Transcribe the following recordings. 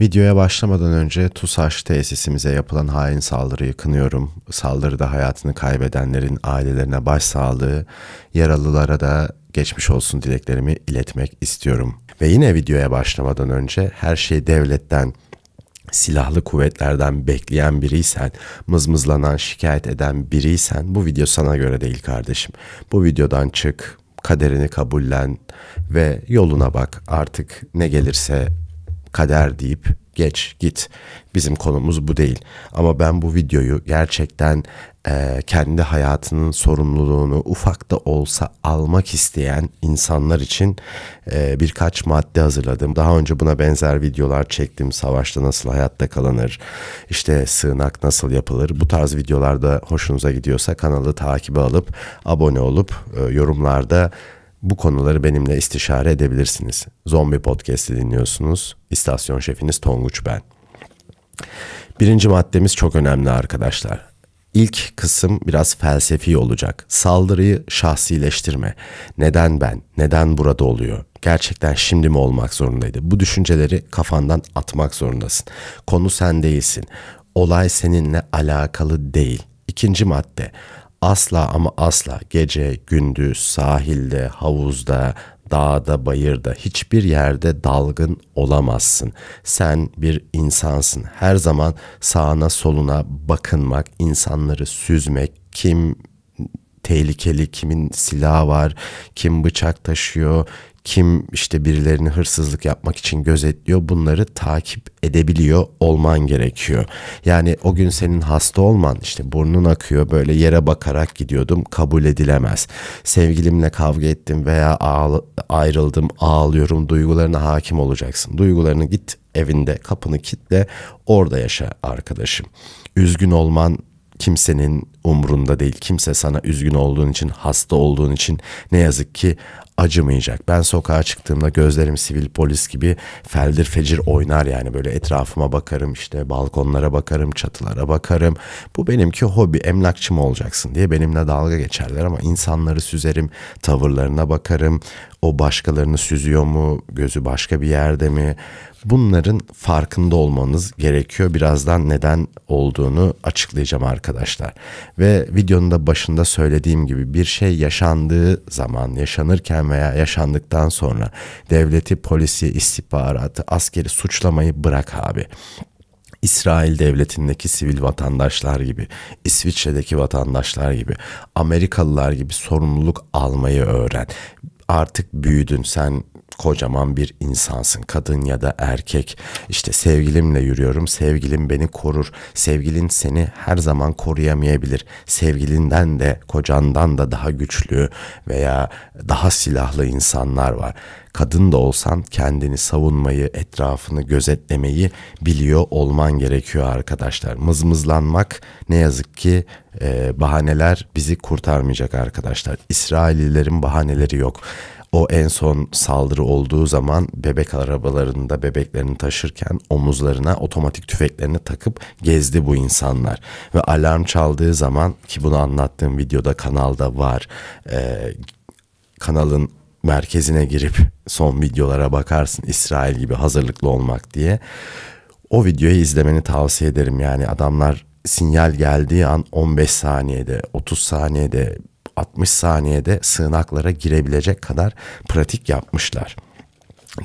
Videoya başlamadan önce TUSAŞ tesisimize yapılan hain saldırıyı kınıyorum. Saldırıda hayatını kaybedenlerin ailelerine başsağlığı, yaralılara da geçmiş olsun dileklerimi iletmek istiyorum. Ve yine videoya başlamadan önce her şey devletten, silahlı kuvvetlerden bekleyen biriysen, mızmızlanan, şikayet eden biriysen bu video sana göre değil kardeşim. Bu videodan çık, kaderini kabullen ve yoluna bak. Artık ne gelirse kader deyip geç git. Bizim konumuz bu değil. Ama ben bu videoyu gerçekten e, kendi hayatının sorumluluğunu ufak da olsa almak isteyen insanlar için e, birkaç madde hazırladım. Daha önce buna benzer videolar çektim. Savaşta nasıl hayatta kalınır, işte sığınak nasıl yapılır. Bu tarz videolarda hoşunuza gidiyorsa kanalı takibe alıp abone olup e, yorumlarda bu konuları benimle istişare edebilirsiniz. Zombi Podcast'i dinliyorsunuz. İstasyon şefiniz Tonguç ben. Birinci maddemiz çok önemli arkadaşlar. İlk kısım biraz felsefi olacak. Saldırıyı şahsileştirme. Neden ben? Neden burada oluyor? Gerçekten şimdi mi olmak zorundaydı? Bu düşünceleri kafandan atmak zorundasın. Konu sen değilsin. Olay seninle alakalı değil. İkinci madde asla ama asla gece, gündüz, sahilde, havuzda, dağda, bayırda hiçbir yerde dalgın olamazsın. Sen bir insansın. Her zaman sağına soluna bakınmak, insanları süzmek, kim tehlikeli, kimin silahı var, kim bıçak taşıyor, kim işte birilerini hırsızlık yapmak için gözetliyor bunları takip edebiliyor olman gerekiyor. Yani o gün senin hasta olman işte burnun akıyor böyle yere bakarak gidiyordum kabul edilemez. Sevgilimle kavga ettim veya ağla, ayrıldım ağlıyorum duygularına hakim olacaksın. Duygularını git evinde kapını kitle orada yaşa arkadaşım. Üzgün olman kimsenin umrunda değil. Kimse sana üzgün olduğun için, hasta olduğun için ne yazık ki acımayacak. Ben sokağa çıktığımda gözlerim sivil polis gibi feldir fecir oynar yani böyle etrafıma bakarım işte balkonlara bakarım çatılara bakarım. Bu benimki hobi emlakçı mı olacaksın diye benimle dalga geçerler ama insanları süzerim tavırlarına bakarım. O başkalarını süzüyor mu gözü başka bir yerde mi Bunların farkında olmanız gerekiyor. Birazdan neden olduğunu açıklayacağım arkadaşlar. Ve videonun da başında söylediğim gibi bir şey yaşandığı zaman, yaşanırken veya yaşandıktan sonra devleti, polisi, istihbaratı, askeri suçlamayı bırak abi. İsrail devletindeki sivil vatandaşlar gibi, İsviçre'deki vatandaşlar gibi, Amerikalılar gibi sorumluluk almayı öğren. Artık büyüdün sen kocaman bir insansın. Kadın ya da erkek. İşte sevgilimle yürüyorum. Sevgilim beni korur. Sevgilin seni her zaman koruyamayabilir. Sevgilinden de kocandan da daha güçlü veya daha silahlı insanlar var. Kadın da olsan kendini savunmayı, etrafını gözetlemeyi biliyor olman gerekiyor arkadaşlar. Mızmızlanmak ne yazık ki e, bahaneler bizi kurtarmayacak arkadaşlar. İsraillilerin bahaneleri yok. O en son saldırı olduğu zaman bebek arabalarında bebeklerini taşırken omuzlarına otomatik tüfeklerini takıp gezdi bu insanlar. Ve alarm çaldığı zaman ki bunu anlattığım videoda kanalda var. Ee, kanalın merkezine girip son videolara bakarsın İsrail gibi hazırlıklı olmak diye. O videoyu izlemeni tavsiye ederim yani adamlar sinyal geldiği an 15 saniyede 30 saniyede 60 saniyede sığınaklara girebilecek kadar pratik yapmışlar.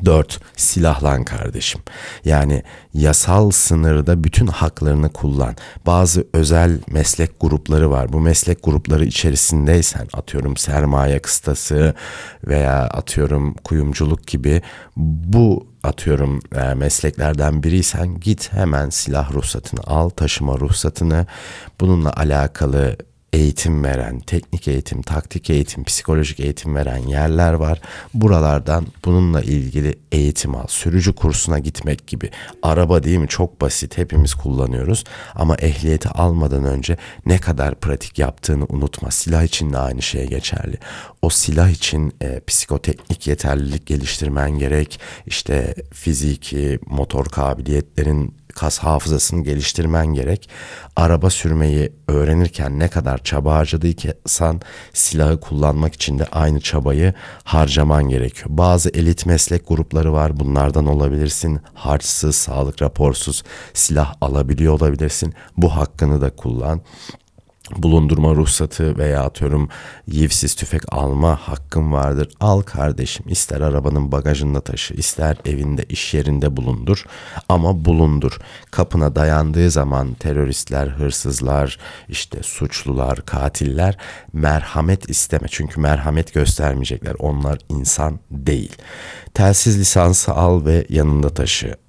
4. Silahlan kardeşim. Yani yasal sınırda bütün haklarını kullan. Bazı özel meslek grupları var. Bu meslek grupları içerisindeysen atıyorum sermaye kıstası veya atıyorum kuyumculuk gibi bu atıyorum e, mesleklerden biriysen git hemen silah ruhsatını al, taşıma ruhsatını. Bununla alakalı eğitim veren, teknik eğitim, taktik eğitim, psikolojik eğitim veren yerler var. Buralardan bununla ilgili eğitim al. Sürücü kursuna gitmek gibi. Araba değil mi? Çok basit. Hepimiz kullanıyoruz. Ama ehliyeti almadan önce ne kadar pratik yaptığını unutma. Silah için de aynı şey geçerli. O silah için e, psikoteknik yeterlilik geliştirmen gerek. İşte fiziki, motor kabiliyetlerin kas hafızasını geliştirmen gerek. Araba sürmeyi öğrenirken ne kadar çaba harcadıysan silahı kullanmak için de aynı çabayı harcaman gerekiyor. Bazı elit meslek grupları var. Bunlardan olabilirsin. Harçsız, sağlık raporsuz silah alabiliyor olabilirsin. Bu hakkını da kullan bulundurma ruhsatı veya atıyorum yivsiz tüfek alma hakkın vardır. Al kardeşim ister arabanın bagajında taşı ister evinde iş yerinde bulundur ama bulundur. Kapına dayandığı zaman teröristler, hırsızlar, işte suçlular, katiller merhamet isteme. Çünkü merhamet göstermeyecekler. Onlar insan değil. Telsiz lisansı al ve yanında taşı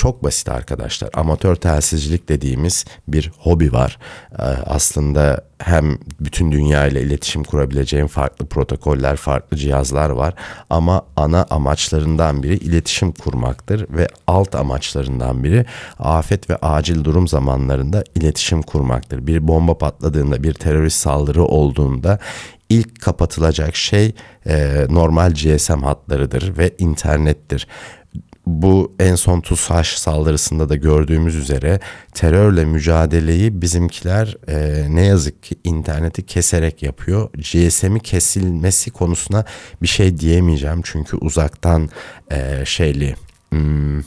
çok basit arkadaşlar. Amatör telsizcilik dediğimiz bir hobi var. Ee, aslında hem bütün dünya ile iletişim kurabileceğin farklı protokoller, farklı cihazlar var. Ama ana amaçlarından biri iletişim kurmaktır ve alt amaçlarından biri afet ve acil durum zamanlarında iletişim kurmaktır. Bir bomba patladığında, bir terörist saldırı olduğunda ilk kapatılacak şey e, normal GSM hatlarıdır ve internettir bu en son TUSAŞ saldırısında da gördüğümüz üzere terörle mücadeleyi bizimkiler e, ne yazık ki interneti keserek yapıyor. GSM'i kesilmesi konusuna bir şey diyemeyeceğim çünkü uzaktan e, şeyli hmm,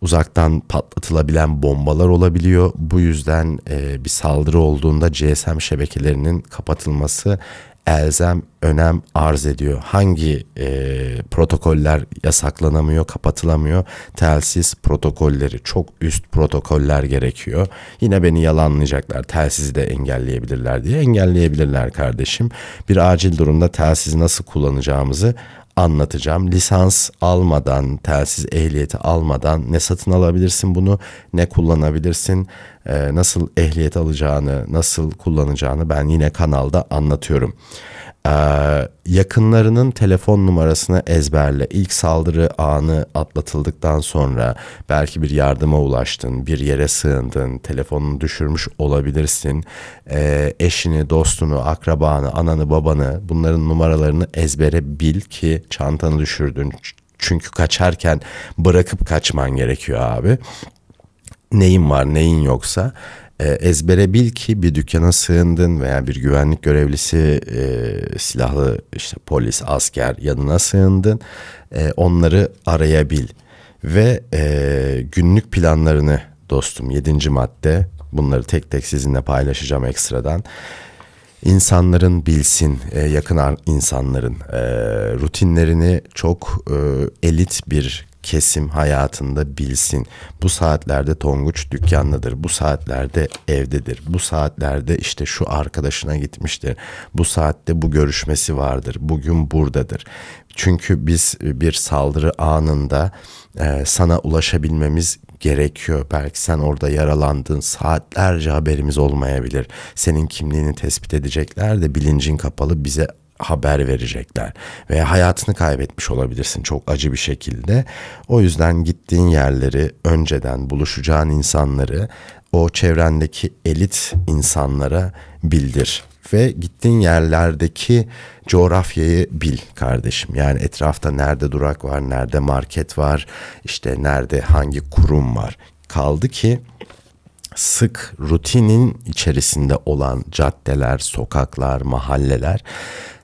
uzaktan patlatılabilen bombalar olabiliyor. Bu yüzden e, bir saldırı olduğunda GSM şebekelerinin kapatılması elzem önem arz ediyor. Hangi e, protokoller yasaklanamıyor, kapatılamıyor? Telsiz protokolleri, çok üst protokoller gerekiyor. Yine beni yalanlayacaklar. Telsizi de engelleyebilirler diye. Engelleyebilirler kardeşim. Bir acil durumda telsizi nasıl kullanacağımızı anlatacağım. Lisans almadan, telsiz ehliyeti almadan ne satın alabilirsin bunu, ne kullanabilirsin, e, nasıl ehliyet alacağını, nasıl kullanacağını ben yine kanalda anlatıyorum. Ee, yakınlarının telefon numarasını ezberle. İlk saldırı anı atlatıldıktan sonra belki bir yardıma ulaştın, bir yere sığındın, telefonunu düşürmüş olabilirsin. Ee, eşini, dostunu, akrabanı, ananı, babanı bunların numaralarını ezbere bil ki çantanı düşürdün. Çünkü kaçarken bırakıp kaçman gerekiyor abi. Neyin var, neyin yoksa e, ezbere bil ki bir dükkana sığındın veya bir güvenlik görevlisi e, silahlı işte polis asker yanına sığındın. E, onları arayabil ve e, günlük planlarını dostum yedinci madde bunları tek tek sizinle paylaşacağım ekstradan. İnsanların bilsin, e, yakın insanların e, rutinlerini çok elit bir kesim hayatında bilsin. Bu saatlerde Tonguç dükkanlıdır. Bu saatlerde evdedir. Bu saatlerde işte şu arkadaşına gitmiştir. Bu saatte bu görüşmesi vardır. Bugün buradadır. Çünkü biz bir saldırı anında e, sana ulaşabilmemiz gerekiyor. Belki sen orada yaralandın. Saatlerce haberimiz olmayabilir. Senin kimliğini tespit edecekler de bilincin kapalı bize haber verecekler veya hayatını kaybetmiş olabilirsin çok acı bir şekilde. O yüzden gittiğin yerleri önceden buluşacağın insanları o çevrendeki elit insanlara bildir ve gittiğin yerlerdeki coğrafyayı bil kardeşim. Yani etrafta nerede durak var, nerede market var, işte nerede hangi kurum var. Kaldı ki sık rutinin içerisinde olan caddeler, sokaklar, mahalleler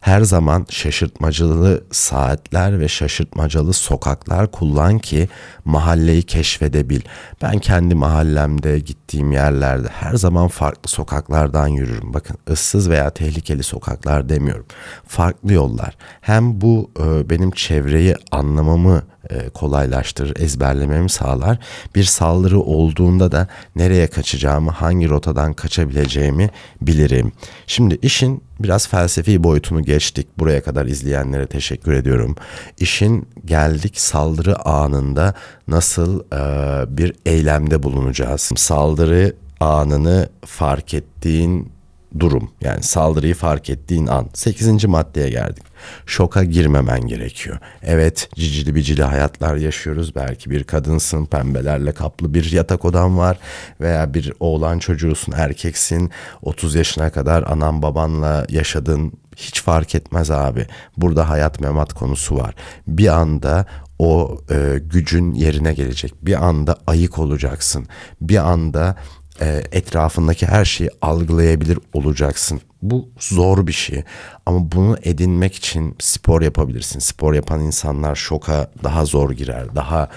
her zaman şaşırtmacalı saatler ve şaşırtmacalı sokaklar kullan ki mahalleyi keşfedebil. Ben kendi mahallemde gittiğim yerlerde her zaman farklı sokaklardan yürürüm. Bakın ıssız veya tehlikeli sokaklar demiyorum. Farklı yollar. Hem bu e, benim çevreyi anlamamı e, kolaylaştırır, ezberlememi sağlar. Bir saldırı olduğunda da nereye kaçacağımı, hangi rotadan kaçabileceğimi bilirim. Şimdi işin biraz felsefi boyutunu geçtik. Buraya kadar izleyenlere teşekkür ediyorum. İşin geldik saldırı anında nasıl e, bir eylemde bulunacağız. Saldırı anını fark ettiğin durum yani saldırıyı fark ettiğin an 8. maddeye geldik. Şoka girmemen gerekiyor. Evet cicili bicili hayatlar yaşıyoruz. Belki bir kadınsın pembelerle kaplı bir yatak odan var veya bir oğlan çocuğusun erkeksin 30 yaşına kadar anan babanla yaşadın hiç fark etmez abi. Burada hayat memat konusu var. Bir anda o e, gücün yerine gelecek. Bir anda ayık olacaksın. Bir anda e, etrafındaki her şeyi algılayabilir olacaksın. Bu zor bir şey ama bunu edinmek için spor yapabilirsin. Spor yapan insanlar şoka daha zor girer. Daha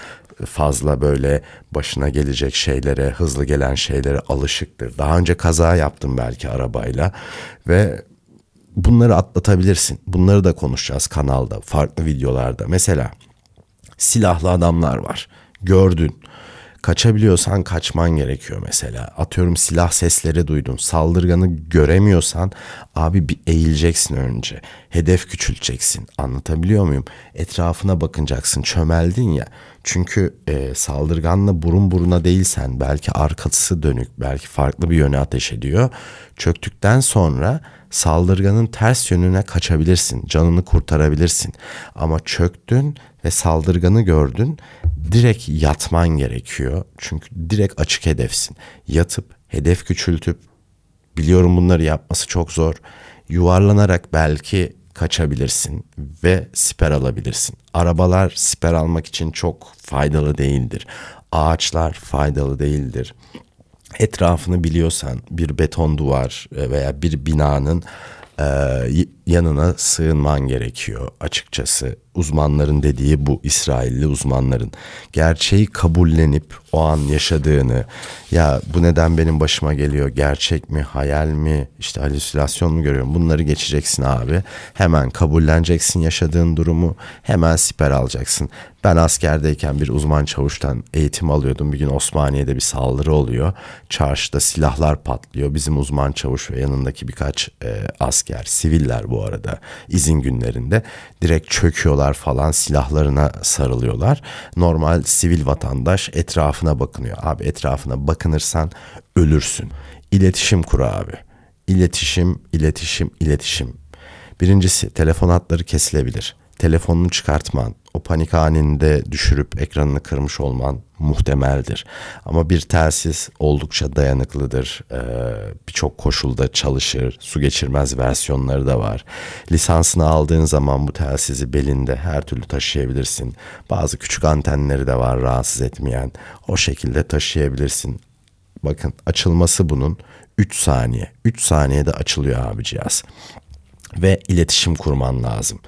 fazla böyle başına gelecek şeylere, hızlı gelen şeylere alışıktır. Daha önce kaza yaptım belki arabayla ve bunları atlatabilirsin. Bunları da konuşacağız kanalda, farklı videolarda. Mesela silahlı adamlar var. Gördün. Kaçabiliyorsan kaçman gerekiyor mesela. Atıyorum silah sesleri duydun. Saldırganı göremiyorsan abi bir eğileceksin önce. Hedef küçülteceksin. Anlatabiliyor muyum? Etrafına bakınacaksın. Çömeldin ya. Çünkü e, saldırganla burun buruna değilsen belki arkası dönük, belki farklı bir yöne ateş ediyor. Çöktükten sonra saldırganın ters yönüne kaçabilirsin. Canını kurtarabilirsin. Ama çöktün ve saldırganı gördün. Direkt yatman gerekiyor. Çünkü direkt açık hedefsin. Yatıp hedef küçültüp biliyorum bunları yapması çok zor. Yuvarlanarak belki kaçabilirsin ve siper alabilirsin. Arabalar siper almak için çok faydalı değildir. Ağaçlar faydalı değildir. Etrafını biliyorsan bir beton duvar veya bir binanın yanına sığınman gerekiyor açıkçası. Uzmanların dediği bu İsrailli uzmanların. Gerçeği kabullenip o an yaşadığını ya bu neden benim başıma geliyor gerçek mi hayal mi işte halüsinasyon mu görüyorum bunları geçeceksin abi. Hemen kabulleneceksin yaşadığın durumu hemen siper alacaksın. Ben askerdeyken bir uzman çavuştan eğitim alıyordum. Bir gün Osmaniye'de bir saldırı oluyor. Çarşıda silahlar patlıyor. Bizim uzman çavuş ve yanındaki birkaç e, asker, siviller bu arada izin günlerinde direkt çöküyorlar falan silahlarına sarılıyorlar. Normal sivil vatandaş etrafına bakınıyor. Abi etrafına bakınırsan ölürsün. İletişim kur abi. İletişim, iletişim, iletişim. Birincisi telefon hatları kesilebilir. Telefonunu çıkartman, o panik aninde düşürüp ekranını kırmış olman muhtemeldir. Ama bir telsiz oldukça dayanıklıdır. Ee, Birçok koşulda çalışır. Su geçirmez versiyonları da var. Lisansını aldığın zaman bu telsizi belinde her türlü taşıyabilirsin. Bazı küçük antenleri de var rahatsız etmeyen. O şekilde taşıyabilirsin. Bakın açılması bunun 3 saniye. 3 saniyede açılıyor abi cihaz. Ve iletişim kurman lazım.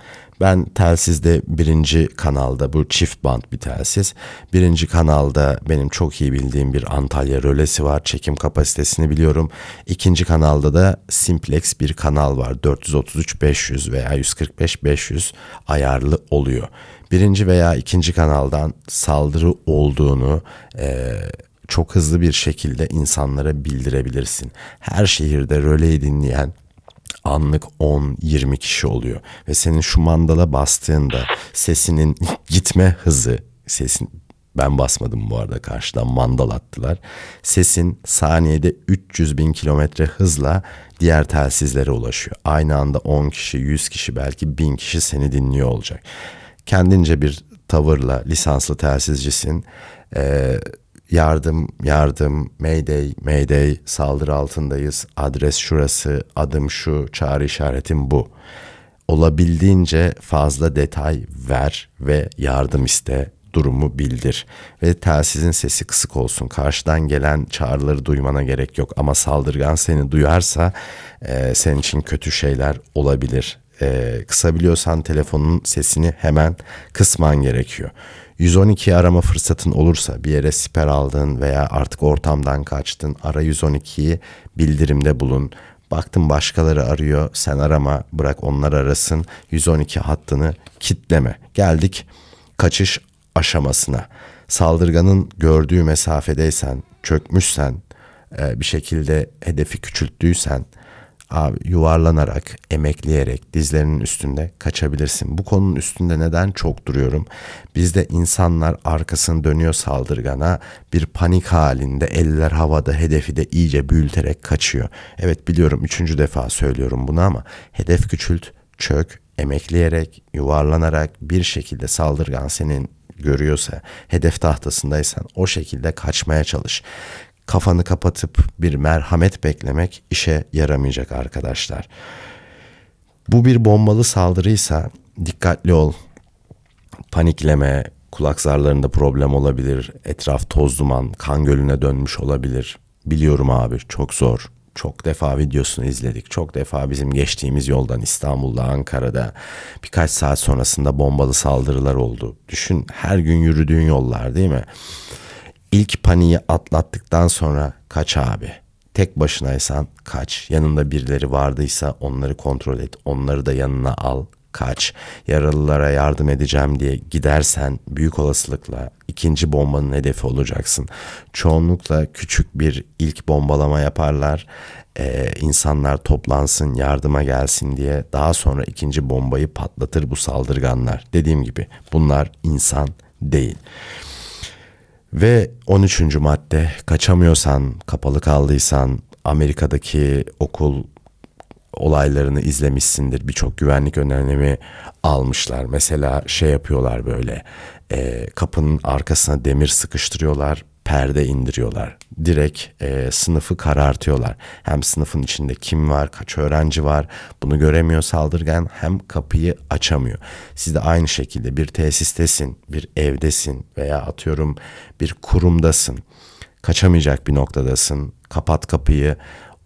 Ben telsizde birinci kanalda bu çift band bir telsiz. Birinci kanalda benim çok iyi bildiğim bir Antalya rölesi var. Çekim kapasitesini biliyorum. İkinci kanalda da simplex bir kanal var. 433-500 veya 145-500 ayarlı oluyor. Birinci veya ikinci kanaldan saldırı olduğunu... Ee, çok hızlı bir şekilde insanlara bildirebilirsin. Her şehirde röleyi dinleyen anlık 10-20 kişi oluyor. Ve senin şu mandala bastığında sesinin gitme hızı, sesin ben basmadım bu arada karşıdan mandal attılar. Sesin saniyede 300 bin kilometre hızla diğer telsizlere ulaşıyor. Aynı anda 10 kişi, 100 kişi belki 1000 kişi seni dinliyor olacak. Kendince bir tavırla lisanslı telsizcisin. Ee, yardım, yardım, mayday, mayday, saldırı altındayız, adres şurası, adım şu, çağrı işaretim bu. Olabildiğince fazla detay ver ve yardım iste, durumu bildir. Ve telsizin sesi kısık olsun. Karşıdan gelen çağrıları duymana gerek yok. Ama saldırgan seni duyarsa e, senin için kötü şeyler olabilir. E, kısabiliyorsan telefonun sesini hemen kısman gerekiyor. 112 arama fırsatın olursa bir yere siper aldın veya artık ortamdan kaçtın ara 112'yi bildirimde bulun. Baktın başkaları arıyor sen arama bırak onlar arasın 112 hattını kitleme. Geldik kaçış aşamasına. Saldırganın gördüğü mesafedeysen, çökmüşsen, e, bir şekilde hedefi küçülttüysen abi yuvarlanarak, emekleyerek dizlerinin üstünde kaçabilirsin. Bu konunun üstünde neden çok duruyorum? Bizde insanlar arkasını dönüyor saldırgana, bir panik halinde eller havada hedefi de iyice büyüterek kaçıyor. Evet biliyorum üçüncü defa söylüyorum bunu ama hedef küçült, çök, emekleyerek, yuvarlanarak bir şekilde saldırgan senin görüyorsa, hedef tahtasındaysan o şekilde kaçmaya çalış kafanı kapatıp bir merhamet beklemek işe yaramayacak arkadaşlar. Bu bir bombalı saldırıysa dikkatli ol. Panikleme, Kulak zarlarında problem olabilir. Etraf toz duman, kan gölüne dönmüş olabilir. Biliyorum abi çok zor. Çok defa videosunu izledik. Çok defa bizim geçtiğimiz yoldan İstanbul'da, Ankara'da birkaç saat sonrasında bombalı saldırılar oldu. Düşün her gün yürüdüğün yollar değil mi? İlk paniği atlattıktan sonra kaç abi. Tek başınaysan kaç. Yanında birileri vardıysa onları kontrol et. Onları da yanına al kaç. Yaralılara yardım edeceğim diye gidersen büyük olasılıkla ikinci bombanın hedefi olacaksın. Çoğunlukla küçük bir ilk bombalama yaparlar. Ee, insanlar toplansın yardıma gelsin diye daha sonra ikinci bombayı patlatır bu saldırganlar. Dediğim gibi bunlar insan değil. Ve 13. madde kaçamıyorsan, kapalı kaldıysan, Amerika'daki okul olaylarını izlemişsindir. Birçok güvenlik önlemi almışlar. Mesela şey yapıyorlar böyle e, kapının arkasına demir sıkıştırıyorlar perde indiriyorlar. Direkt e, sınıfı karartıyorlar. Hem sınıfın içinde kim var, kaç öğrenci var bunu göremiyor saldırgan hem kapıyı açamıyor. Siz de aynı şekilde bir tesistesin, bir evdesin veya atıyorum bir kurumdasın. Kaçamayacak bir noktadasın. Kapat kapıyı.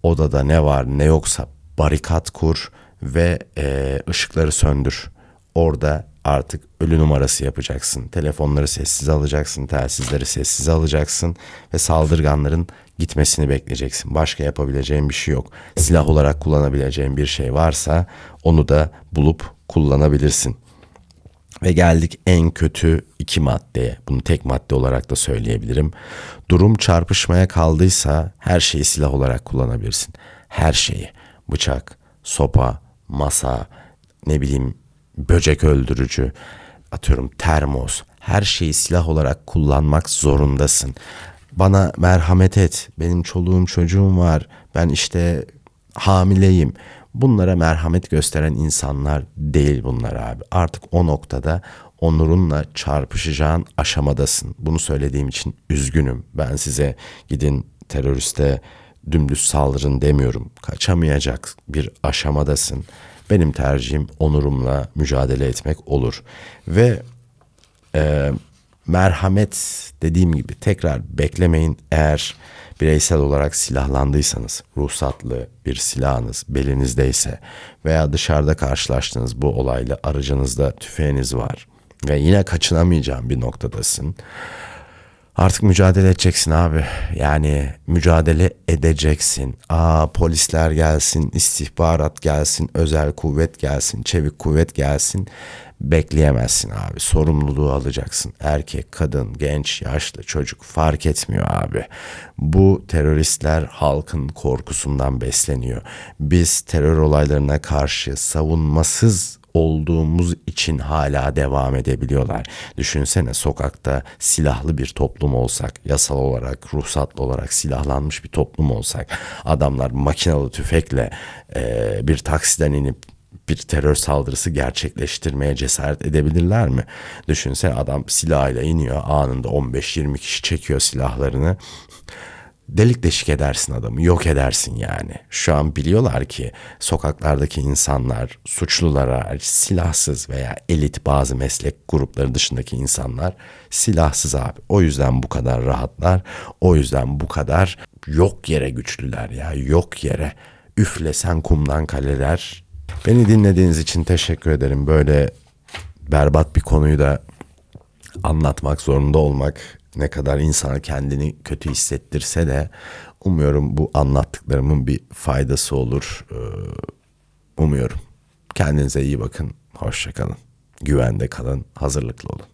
Odada ne var ne yoksa barikat kur ve e, ışıkları söndür. Orada artık ölü numarası yapacaksın. Telefonları sessiz alacaksın, telsizleri sessiz alacaksın ve saldırganların gitmesini bekleyeceksin. Başka yapabileceğin bir şey yok. Silah olarak kullanabileceğin bir şey varsa onu da bulup kullanabilirsin. Ve geldik en kötü iki maddeye. Bunu tek madde olarak da söyleyebilirim. Durum çarpışmaya kaldıysa her şeyi silah olarak kullanabilirsin. Her şeyi. Bıçak, sopa, masa, ne bileyim böcek öldürücü, atıyorum termos, her şeyi silah olarak kullanmak zorundasın. Bana merhamet et. Benim çoluğum çocuğum var. Ben işte hamileyim. Bunlara merhamet gösteren insanlar değil bunlar abi. Artık o noktada onurunla çarpışacağın aşamadasın. Bunu söylediğim için üzgünüm. Ben size gidin teröriste dümdüz saldırın demiyorum. Kaçamayacak bir aşamadasın. Benim tercihim onurumla mücadele etmek olur. Ve e, merhamet dediğim gibi tekrar beklemeyin eğer bireysel olarak silahlandıysanız, ruhsatlı bir silahınız belinizdeyse veya dışarıda karşılaştığınız bu olayla aracınızda tüfeğiniz var ve yine kaçınamayacağın bir noktadasın. Artık mücadele edeceksin abi. Yani mücadele edeceksin. Aa polisler gelsin, istihbarat gelsin, özel kuvvet gelsin, çevik kuvvet gelsin. Bekleyemezsin abi. Sorumluluğu alacaksın. Erkek, kadın, genç, yaşlı, çocuk fark etmiyor abi. Bu teröristler halkın korkusundan besleniyor. Biz terör olaylarına karşı savunmasız olduğumuz için hala devam edebiliyorlar. Düşünsene sokakta silahlı bir toplum olsak, yasal olarak, ruhsatlı olarak silahlanmış bir toplum olsak, adamlar makinalı tüfekle e, bir taksiden inip bir terör saldırısı gerçekleştirmeye cesaret edebilirler mi? Düşünsene adam silahıyla iniyor anında 15-20 kişi çekiyor silahlarını delik deşik edersin adamı, yok edersin yani. Şu an biliyorlar ki sokaklardaki insanlar, suçlulara silahsız veya elit bazı meslek grupları dışındaki insanlar silahsız abi. O yüzden bu kadar rahatlar, o yüzden bu kadar yok yere güçlüler ya, yok yere. Üflesen kumdan kaleler. Beni dinlediğiniz için teşekkür ederim. Böyle berbat bir konuyu da anlatmak zorunda olmak ne kadar insan kendini kötü hissettirse de umuyorum bu anlattıklarımın bir faydası olur. Ee, umuyorum. Kendinize iyi bakın. Hoşçakalın. Güvende kalın. Hazırlıklı olun.